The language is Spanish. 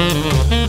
Música